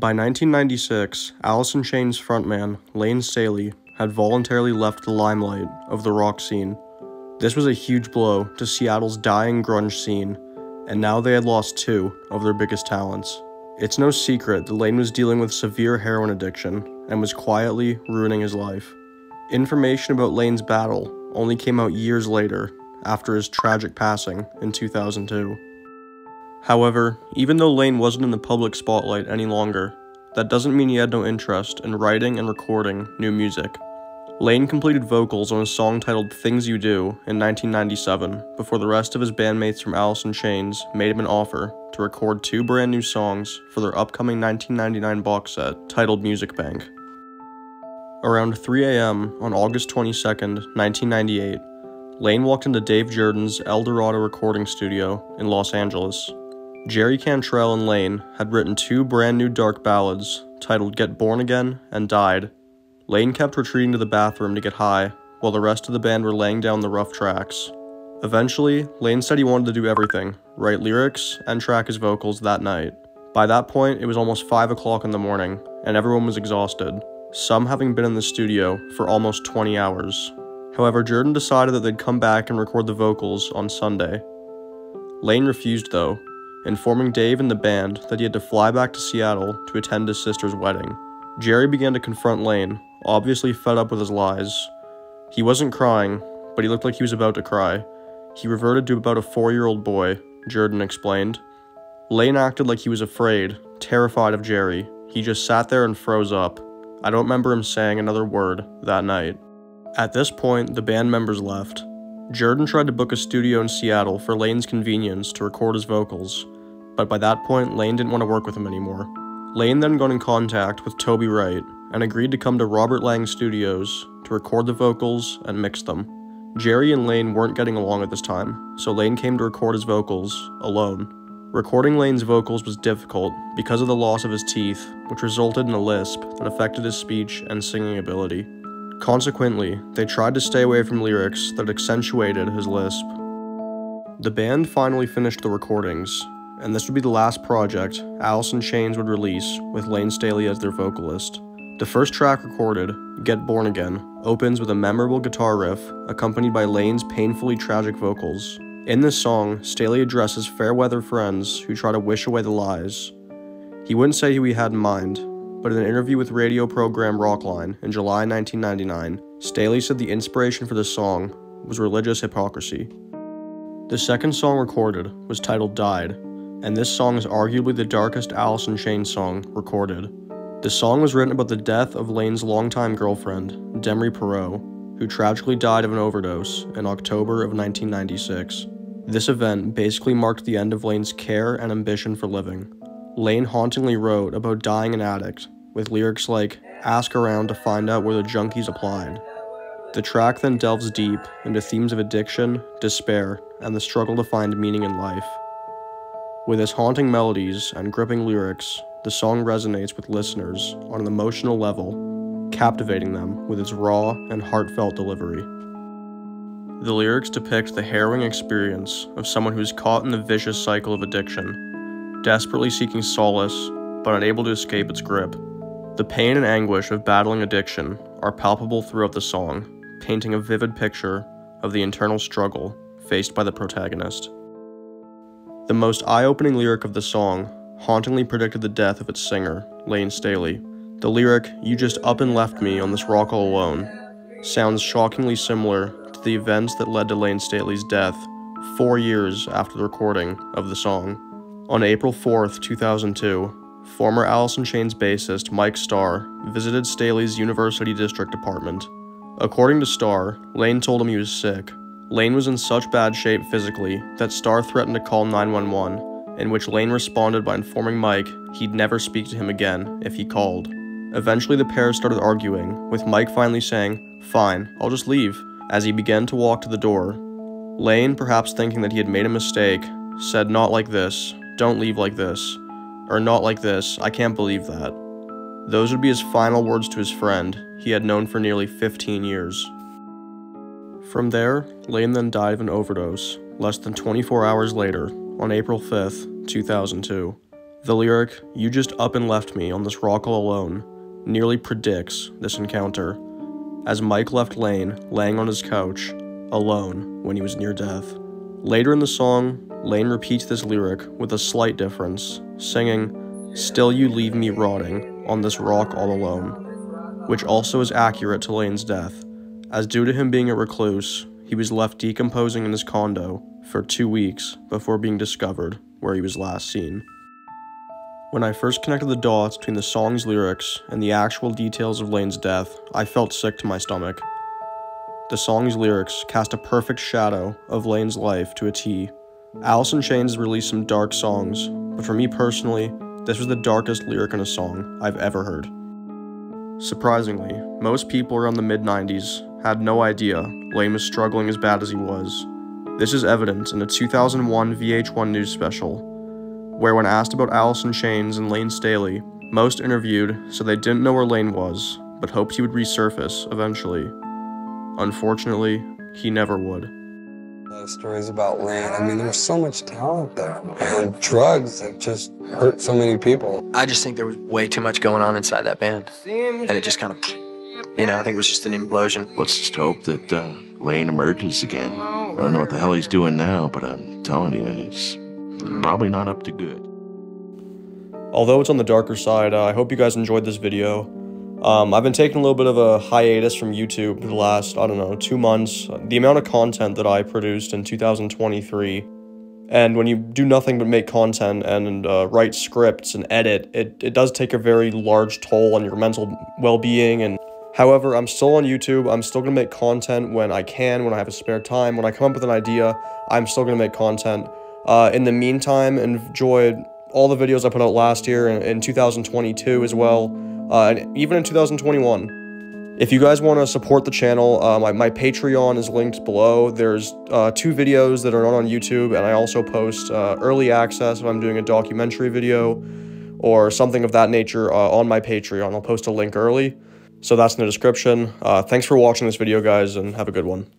By 1996, Alice in Chains frontman Layne Staley had voluntarily left the limelight of the rock scene. This was a huge blow to Seattle's dying grunge scene, and now they had lost two of their biggest talents. It's no secret that Layne was dealing with severe heroin addiction and was quietly ruining his life. Information about Layne's battle only came out years later, after his tragic passing in 2002. However, even though Layne wasn't in the public spotlight any longer, that doesn't mean he had no interest in writing and recording new music. Layne completed vocals on a song titled Things You Do in 1997 before the rest of his bandmates from Alice in Chains made him an offer to record two brand new songs for their upcoming 1999 box set titled Music Bank. Around 3 a.m. on August 22, 1998, Layne walked into Dave Jerden's El Dorado recording studio in Los Angeles. Jerry Cantrell and Layne had written two brand new dark ballads titled Get Born Again and Died. Layne kept retreating to the bathroom to get high, while the rest of the band were laying down the rough tracks. Eventually, Layne said he wanted to do everything write lyrics and track his vocals that night. By that point, it was almost 5 o'clock in the morning, and everyone was exhausted, some having been in the studio for almost 20 hours. However, Jerden decided that they'd come back and record the vocals on Sunday. Layne refused, though, informing Dave and the band that he had to fly back to Seattle to attend his sister's wedding. Jerry began to confront Layne, obviously fed up with his lies. He wasn't crying, but he looked like he was about to cry. He reverted to about a four year old boy, Jerden explained. Layne acted like he was afraid, terrified of Jerry. He just sat there and froze up. I don't remember him saying another word that night. At this point, the band members left. Jerden tried to book a studio in Seattle for Layne's convenience to record his vocals, but by that point, Layne didn't want to work with him anymore. Layne then got in contact with Toby Wright and agreed to come to Robert Lang Studios to record the vocals and mix them. Jerry and Layne weren't getting along at this time, so Layne came to record his vocals alone. Recording Layne's vocals was difficult because of the loss of his teeth, which resulted in a lisp that affected his speech and singing ability. Consequently, they tried to stay away from lyrics that accentuated his lisp. The band finally finished the recordings, and this would be the last project Alice in Chains would release with Layne Staley as their vocalist. The first track recorded, Get Born Again, opens with a memorable guitar riff accompanied by Layne's painfully tragic vocals. In this song, Staley addresses fair weather friends who try to wish away the lies. He wouldn't say who he had in mind, but in an interview with radio program Rockline in July 1999, Staley said the inspiration for the song was religious hypocrisy. The second song recorded was titled Died, and this song is arguably the darkest Alice in Chains song recorded. The song was written about the death of Layne's longtime girlfriend, Demri Parrott, who tragically died of an overdose in October of 1996. This event basically marked the end of Layne's care and ambition for living. Layne hauntingly wrote about dying an addict, with lyrics like, Ask around to find out where the junkies applied. The track then delves deep into themes of addiction, despair, and the struggle to find meaning in life. With its haunting melodies and gripping lyrics, the song resonates with listeners on an emotional level, captivating them with its raw and heartfelt delivery. The lyrics depict the harrowing experience of someone who is caught in the vicious cycle of addiction desperately seeking solace, but unable to escape its grip. The pain and anguish of battling addiction are palpable throughout the song, painting a vivid picture of the internal struggle faced by the protagonist. The most eye opening lyric of the song hauntingly predicted the death of its singer, Layne Staley. The lyric, You just up and left me on this rock all alone, sounds shockingly similar to the events that led to Layne Staley's death four years after the recording of the song. On April 4, 2002, former Alice in Chains bassist Mike Starr visited Staley's University District Department. According to Starr, Layne told him he was sick. Layne was in such bad shape physically that Starr threatened to call 911, in which Layne responded by informing Mike he'd never speak to him again if he called. Eventually, the pair started arguing, with Mike finally saying, Fine, I'll just leave, as he began to walk to the door. Layne, perhaps thinking that he had made a mistake, said, Not like this, don't leave like this. Or not like this, I can't believe that. Those would be his final words to his friend, he had known for nearly 15 years. From there, Layne then died of an overdose, less than 24 hours later, on April 5th, 2002. The lyric, You just up and left me on this rock all alone, nearly predicts this encounter, as Mike left Layne laying on his couch, alone, when he was near death. Later in the song, Layne repeats this lyric with a slight difference, singing, Still you leave me rotting on this rock all alone, which also is accurate to Layne's death, as due to him being a recluse, he was left decomposing in his condo for two weeks before being discovered where he was last seen. When I first connected the dots between the song's lyrics and the actual details of Layne's death, I felt sick to my stomach. The song's lyrics cast a perfect shadow of Layne's life to a T. Alice in Chains released some dark songs, but for me personally, this was the darkest lyric in a song I've ever heard. Surprisingly, most people around the mid 90s had no idea Layne was struggling as bad as he was. This is evident in a 2001 VH1 news special where when asked about Alice in Chains and Layne Staley, most interviewed said they didn't know where Layne was, but hoped he would resurface eventually. Unfortunately, he never would. Uh, stories about Layne. I mean, there was so much talent there, and drugs that just hurt so many people. I just think there was way too much going on inside that band, and it just kind of, you know, I think it was just an implosion. Let's just hope that uh, Layne emerges again. I don't know what the hell he's doing now, but I'm telling you, he's probably not up to good. Although it's on the darker side, uh, I hope you guys enjoyed this video. Um, I've been taking a little bit of a hiatus from YouTube the last, I don't know, two months. The amount of content that I produced in 2023, and when you do nothing but make content and uh, write scripts and edit, it, it does take a very large toll on your mental well-being and However, I'm still on YouTube. I'm still going to make content when I can, when I have a spare time. When I come up with an idea, I'm still going to make content. Uh, in the meantime, enjoyed all the videos I put out last year and in 2022 as well, uh, and even in 2021. If you guys want to support the channel, uh, my, my Patreon is linked below. There's uh, two videos that are not on YouTube, and I also post uh, early access if I'm doing a documentary video or something of that nature uh, on my Patreon. I'll post a link early, so that's in the description. Uh, thanks for watching this video, guys, and have a good one.